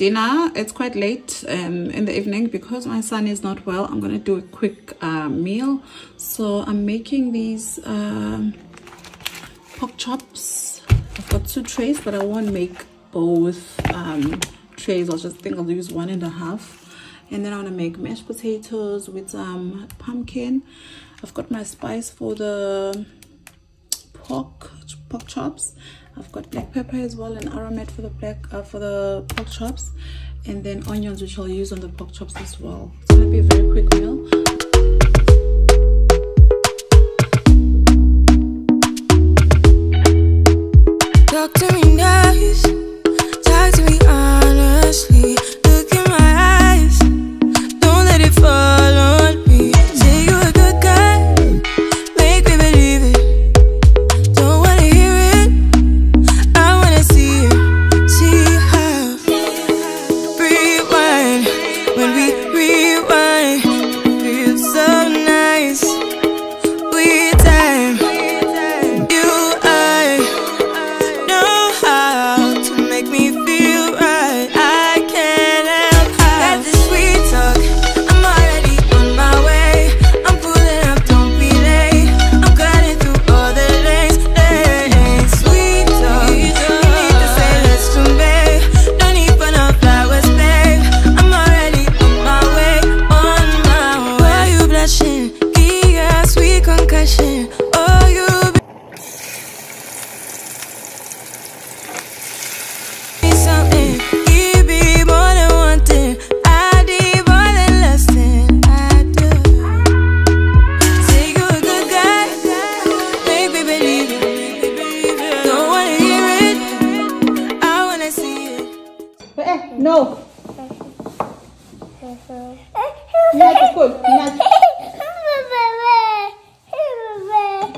dinner. It's quite late um, in the evening. Because my son is not well i'm gonna do a quick uh, meal. So i'm making these uh, pork chops. I've got two trays but i won't make both um, trays. I'll just think i'll use one and a half. And then i want to make mashed potatoes with some pumpkin. I've got my spice for the pork pork chops I've got black pepper as well and aromat for the black uh, for the pork chops and then onions which I'll use on the pork chops as well. It's gonna be a very quick meal.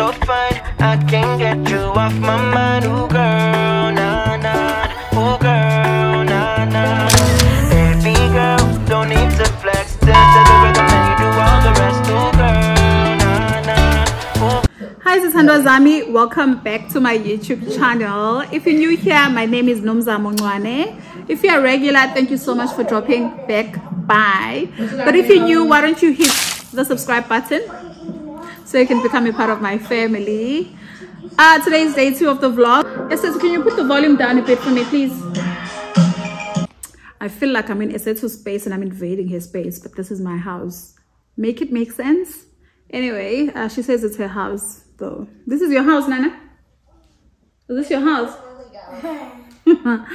so fine. I can't get you off my mind. Ooh, girl, nah, nah. Ooh, girl, nah, nah. Baby girl, don't need to flex. Dance to the rhythm and you do all the rest. Ooh, girl. Hi, Zithandwa Zami. Welcome back to my YouTube channel. If you're new here, my name is Nomzamo Ncwane. If you're a regular, thank you so much for dropping back by. But if you're new, why don't you hit the subscribe button so you can become a part of my family. Uh, today is day two of the vlog. Yes, can you put the volume down a bit for me, please? I feel like I'm in Esethu's space and I'm invading his space, but this is my house. Make it make sense? Anyway, uh, she says it's her house though. This is your house, Nana? Is this your house?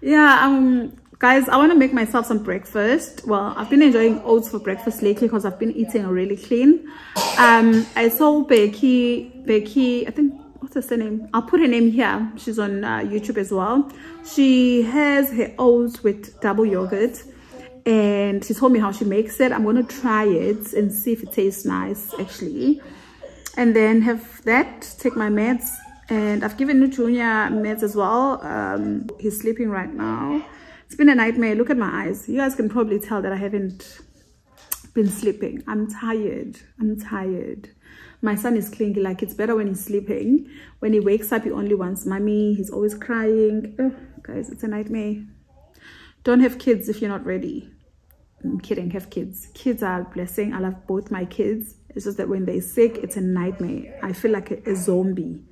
yeah, um, guys, I want to make myself some breakfast. Well, I've been enjoying oats for breakfast lately because I've been eating really clean. Um, I saw Becky, Becky, I think, what's her surname? I'll put her name here. She's on uh, YouTube as well. She has her oats with double yogurt and she told me how she makes it i'm to try it and see if it tastes nice actually and then have that take my meds and i've given Junior meds as well um, he's sleeping right now it's been a nightmare. Look at my eyes. You guys can probably tell that i haven't been sleeping. I'm tired. I'm tired. My son is clingy. Like it's better when he's sleeping. When he wakes up he only wants mommy. He's always crying. Oh, guys it's a nightmare. Don't have kids if you're not ready. I'm kidding. Have kids. Kids are a blessing. I love both my kids. It's just that when they're sick it's a nightmare. I feel like a, a zombie.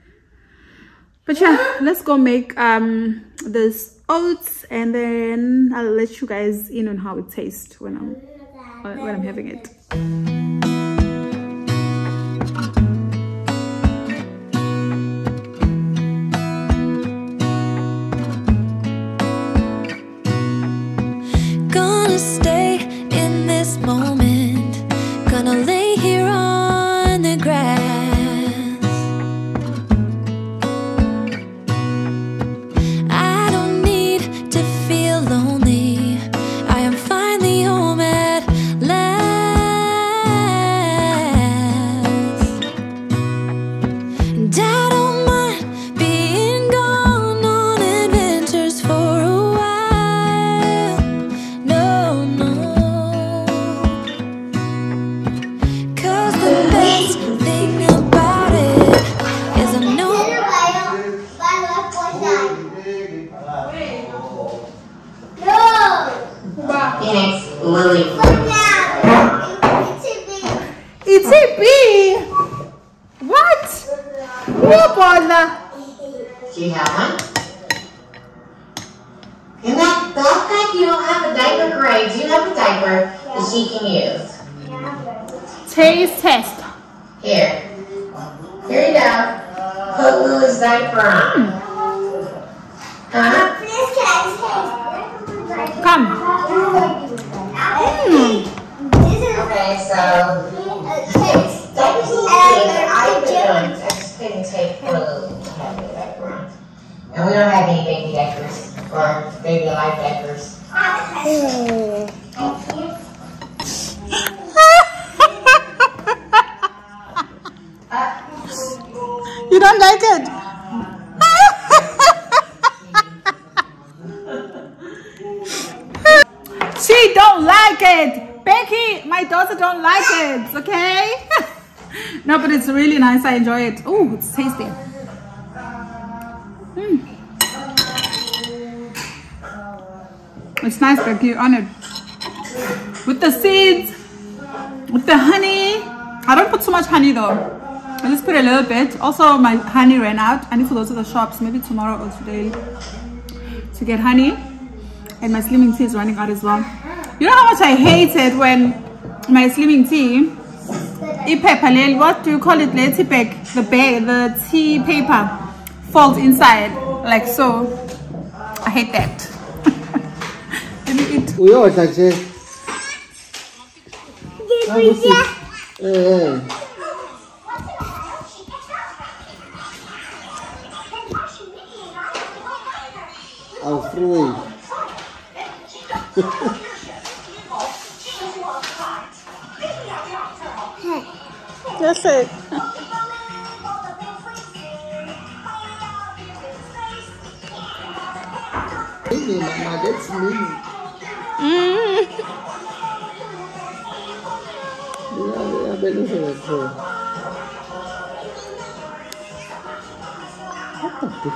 But yeah let's go make um this oats and then i'll let you guys in on how it tastes when i'm when i'm having it diaper, Gray. Do you have a diaper that she can use? Taste test. Here. Here you go. Put Lily's diaper on. Huh? Come. Hmm. Okay, so it's diapers. I've been doing just couldn't take for Lily to have a diaper on. And we don't have any baby diapers or baby life diapers. You don't like it? she don't like it. Becky, my daughter don't like it, okay? no, but it's really nice. I enjoy it. Oh, it's tasty. It's nice, Becky, on it. With the seeds, with the honey. I don't put too much honey though. I just put a little bit. Also, my honey ran out. I need to go to the shops maybe tomorrow or today to get honey. And my slimming tea is running out as well. You know how much I hate it when my slimming tea, what do you call it? Tea bag, the bag, the tea paper falls inside like so. I hate that. 不要小七姐这个嗯嗯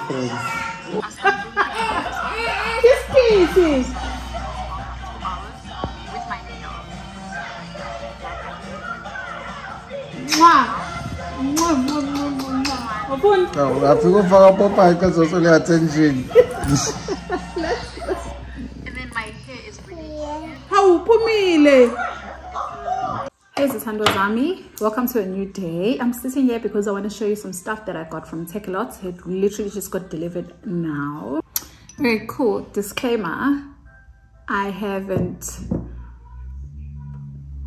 friends. Kiss kisses. Afika ufaka popayi because also le attention. Hawu phumile. Popeye kazosole attention. Hawuphumile. Hey Zithandwa Zami, welcome to a new day. I'm sitting here because I want to show you some stuff that I got from Takealot. It literally just got delivered now. Very cool. Disclaimer, I haven't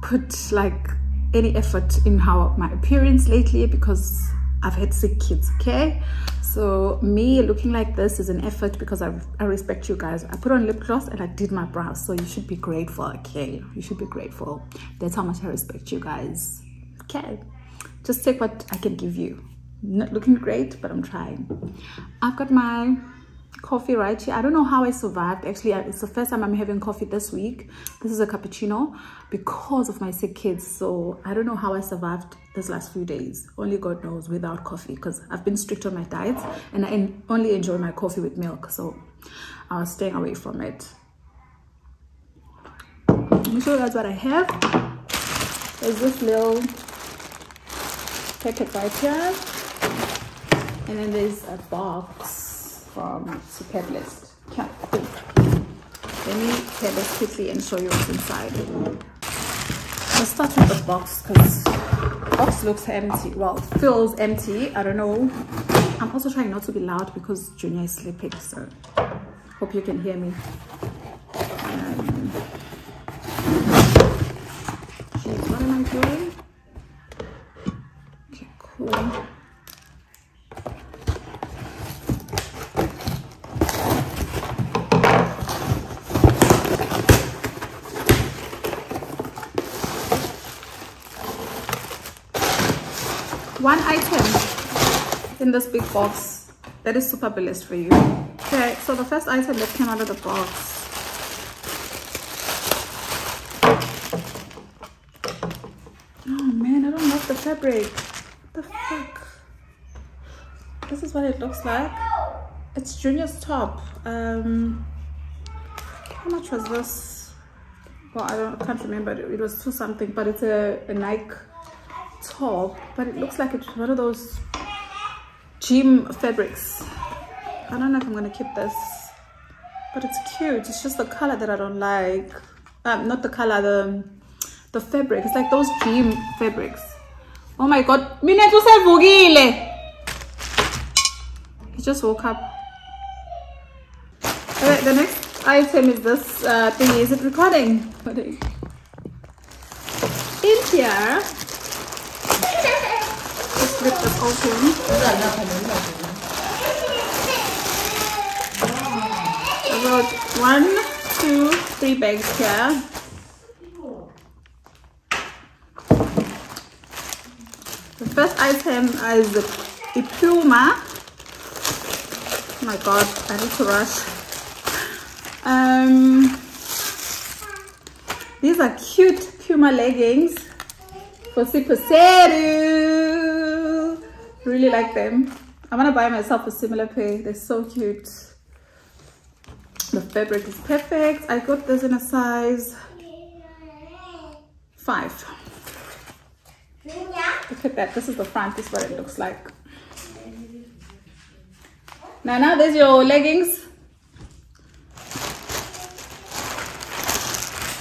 put like any effort in how my appearance lately because I've had sick kids, okay? So me looking like this is an effort because I, I respect you guys. I put on lip gloss and I did my brows. So you should be grateful, okay? You should be grateful. That's how much I respect you guys. Okay. Just take what I can give you. Not looking great, but I'm trying. I've got my coffee right here. I don't know how I survived. Actually, it's the first time I'm having coffee this week. This is a cappuccino because of my sick kids. So I don't know how I survived this last few days. Only God knows without coffee because I've been strict on my diet and I only enjoy my coffee with milk. So I was staying away from it. Show you guys what I have. There's this little packet right here. And then there's a box from Superbalist. Okay. Let me tear this quickly and show you what's inside. Let's start with the box because box looks empty. Well, feels empty. I don't know. I'm also trying not to be loud because Junior is sleeping. So hope you can hear me. Um, geez, what am I doing? Okay, cool. One item in this big box that is super blessed for you. Okay so the first item that came out of the box. Oh man i don't love the fabric. What the fuck? This is what it looks like. It's junior's top. Um how much was this? Well i don't I can't remember. It was two something but it's a, a nike top but it looks like it's one of those gym fabrics. I don't know if i'm gonna keep this but it's cute. It's just the color that i don't like. Um not the color the the fabric. It's like those gym fabrics. Oh my god. He just woke up. Okay the next item is this uh thing is it recording. In here let's rip open about one, two, three bags here. The first item is a Puma. Oh my god, I need to rush. Um, these are cute Puma leggings for Super Seru. Really like them. I'm gonna buy myself a similar pair. They're so cute. The fabric is perfect. I got this in a size five. Look at that. This is the front. This is what it looks like. Now now there's your leggings.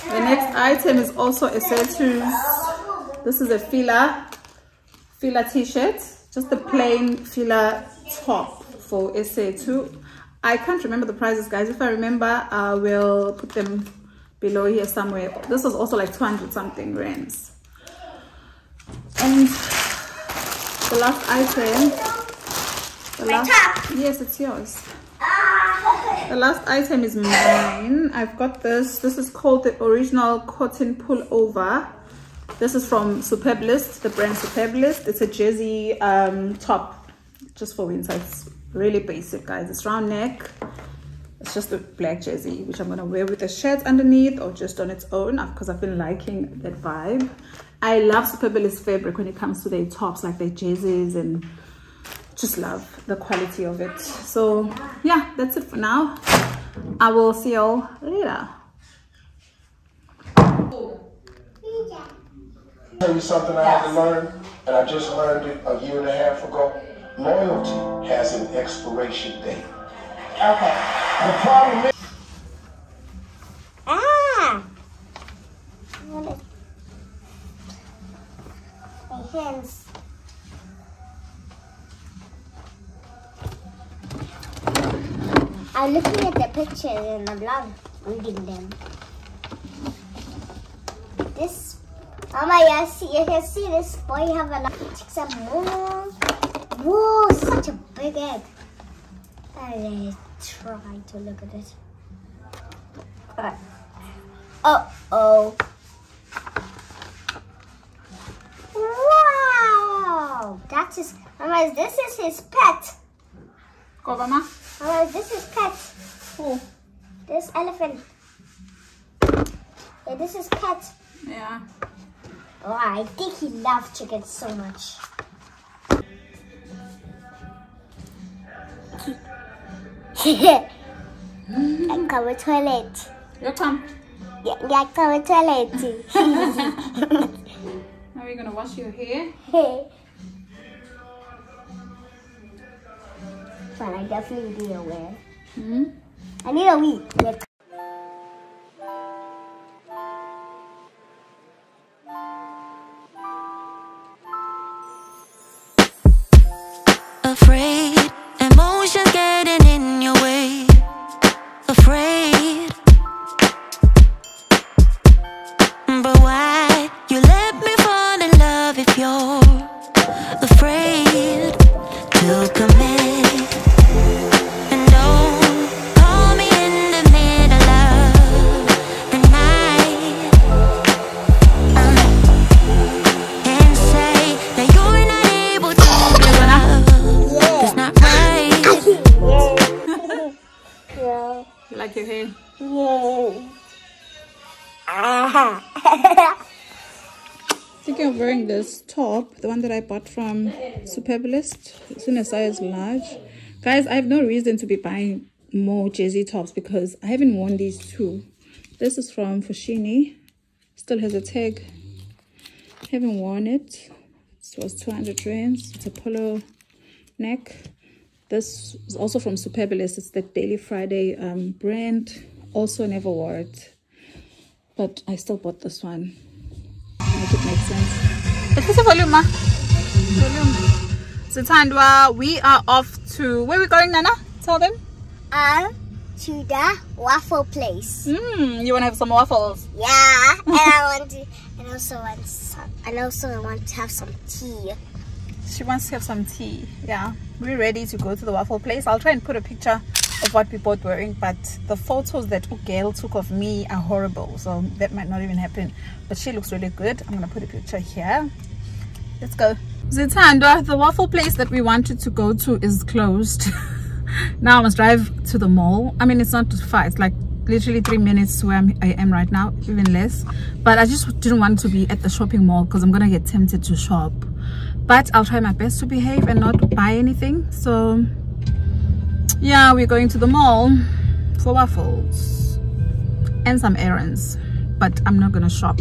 The next item is also a set this is a filler filler t-shirt just a plain filler top for SA2 I can't remember the prices, guys. If I remember, I will put them below here somewhere. This was also like 200 something rands. And the last item. The last, yes, it's yours. Ah. The last item is mine. I've got this. This is called the original cotton pullover. This is from Superbalist, the brand Superbalist. It's a jersey um, top just for winter. It's really basic guys. It's round neck. It's just a black jersey which i'm gonna wear with a shirt underneath or just on its own because i've been liking that vibe. I love superbalist fabric when it comes to their tops like their jerseys and just love the quality of it. So yeah that's it for now. I will see y'all later tell you something I had to learn, and I just learned it a year and a half ago. Loyalty has an expiration date. Okay. The problem is. Ah! My hands. I'm looking at the pictures and I'm reading them. This, oh my see, you can see this boy have a lot of some more. Whoa, such a big egg. I try to look at it. Uh oh. Wow! That is, Mama, this is his pet. go mama Mama, this is pet. oh This elephant. Yeah, this is pet. yeah Oh, I think he loves chickens so much. I cover toilet. Your come Yeah, yeah, cover toilet. now we're gonna wash your hair but I definitely need a wear. hmm? I need a wee. Yeah. you like your hair Yeah. Ah. thinking of wearing this top the one that i bought from superbalist it's in a size large guys i have no reason to be buying more jersey tops because i haven't worn these two this is from Foschini. Still has a tag. Haven't worn it. This was 200 rands. It's a polo neck. This is also from Superbalist. It's the Daily Friday um, brand. Also never wore it. But I still bought this one. Make it make sense. But this is volume, ma. Volume. Sithandwa, we are off to where are we going, Nana? Tell them. Um, to the waffle place. Mm, you wanna have some waffles? Yeah, and I want to, and also want some, and also I want to have some tea. She wants to have some tea. Yeah, we're ready to go to the waffle place. I'll try and put a picture of what we both wearing, but the photos that Ugel took of me are horrible, so that might not even happen. But she looks really good. I'm gonna put a picture here. Let's go. Zithandwa, the waffle place that we wanted to go to is closed. now I must drive to the mall. I mean, it's not too far. It's like literally three minutes to where I'm, I am right now, even less. But I just didn't want to be at the shopping mall because I'm gonna get tempted to shop. But I'll try my best to behave and not buy anything. So yeah, we're going to the mall for waffles and some errands. But I'm not gonna shop.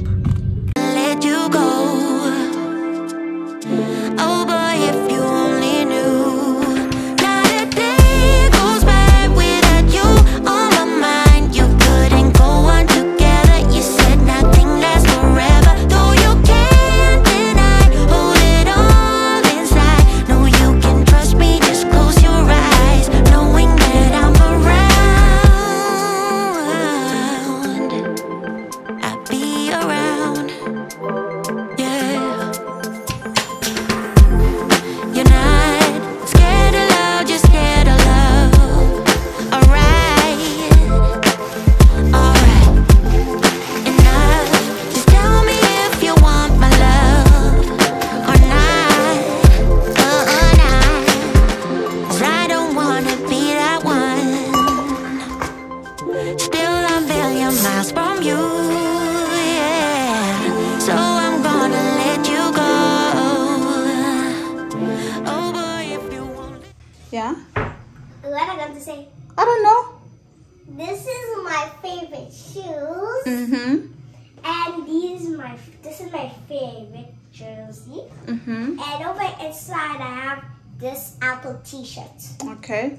Favorite jersey. Mm-hmm. And over inside I have this Apple T-shirt, Okay.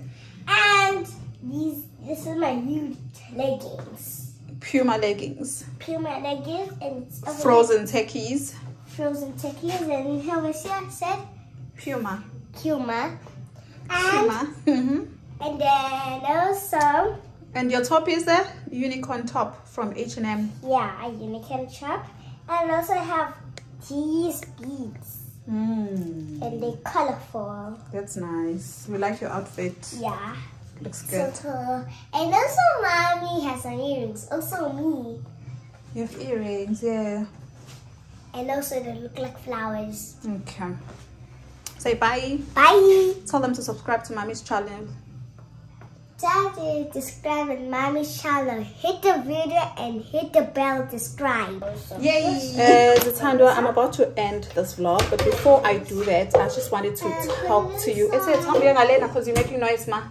and these this is my new leggings, Puma leggings. Puma leggings, and Frozen techies. frozen techies, and here see I said Puma. Puma, and Puma. Mm-hmm. and then also And your top is there? Unicorn top from H&M. yeah a unicorn shop, and also I have these beads, Mm, and they're colorful. that's nice. We like your outfit. Yeah. Looks So good. cool. And also mommy has some earrings. Also me. You have earrings, yeah. And also they look like flowers. Okay. Say bye. Bye. Tell them to subscribe to Mommy's channel. Daddy, subscribe on mommy's channel. Hit the video and hit the bell to subscribe. Yay! Uh, Zithandwa, I'm about to end this vlog, but before I do that, I just wanted to talk to you. It's it, I'm being Alena because you're making noise, ma.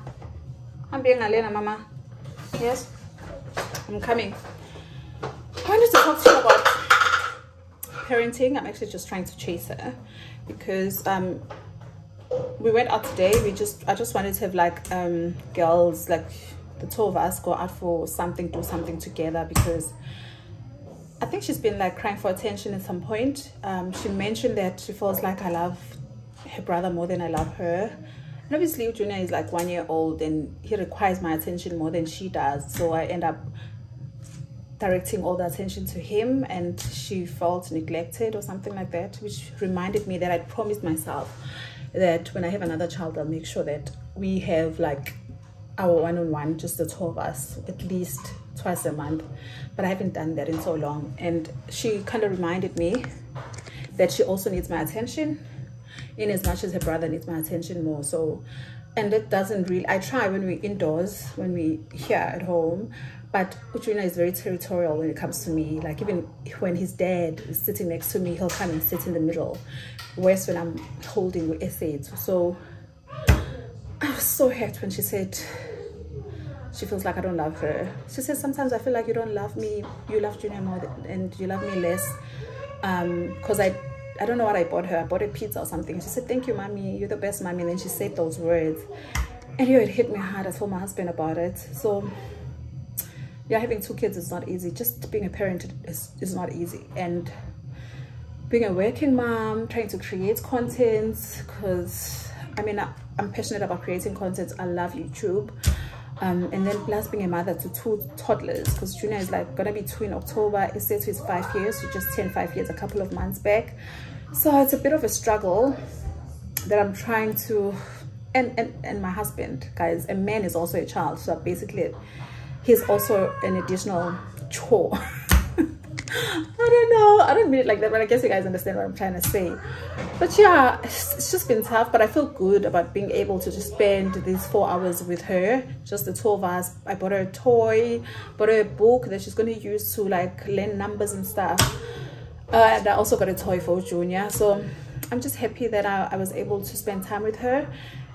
I'm being Alena, mama. Yes? I'm coming. I wanted to talk to you about parenting. I'm actually just trying to chase her because um we went out today. We just I just wanted to have like um girls like the two of us go out for something, do something together because I think she's been like crying for attention at some point. Um, she mentioned that she feels like I love her brother more than I love her. And obviously, Junior is like one year old and he requires my attention more than she does. So I end up directing all the attention to him and she felt neglected or something like that, which reminded me that I'd promised myself that when I have another child, I'll make sure that we have like our one-on-one just the two of us at least twice a month. But i haven't done that in so long. And she kind of reminded me that she also needs my attention in as much as her brother needs my attention more. So and it doesn't really i try when we're indoors when we here at home but Utrina is very territorial when it comes to me like even when his dad is sitting next to me he'll come and sit in the middle whereas when i'm holding with essays so I was so hurt when she said she feels like I don't love her. She says sometimes I feel like you don't love me, you love Junior more and you love me less. Um, cause I, I don't know what I bought her. I bought a pizza or something. She said, "Thank you, mommy. You're the best, mommy." And then she said those words, and you know, it hit me hard. I told my husband about it. So, yeah, having two kids is not easy. Just being a parent is is not easy, and being a working mom, trying to create content, because I mean, I, I'm passionate about creating content. I love YouTube. Um, and then plus being a mother to two toddlers because Junior is like gonna be two in October. Esethu is five years. She just turned five years a couple of months back. So it's a bit of a struggle that I'm trying to and and, and my husband guys a man is also a child. So basically he's also an additional chore I don't know. I don't mean it like that, but I guess you guys understand what I'm trying to say. But yeah, it's, just been tough, but I feel good about being able to just spend these four hours with her, just the two of us. I bought her a toy, bought her a book that she's going to use to like learn numbers and stuff. Uh, and I also got a toy for Junior. So I'm just happy that I, I was able to spend time with her.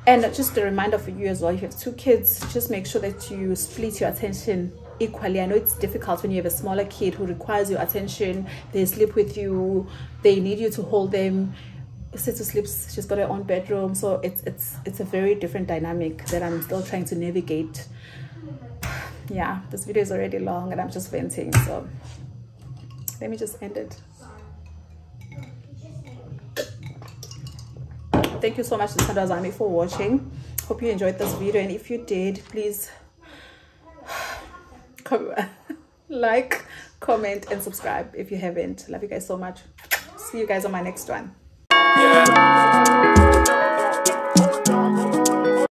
And just a reminder for you as well, if you have two kids, just make sure that you split your attention equally. I know it's difficult when you have a smaller kid who requires your attention they sleep with you they need you to hold them. Sister sleeps she's got her own bedroom so it's it's it's a very different dynamic that i'm still trying to navigate. Yeah this video is already long and i'm just venting so let me just end it thank you so much Zami, for watching. Hope you enjoyed this video and if you did please like comment and subscribe if you haven't. Love you guys so much. See you guys on my next one. Yeah.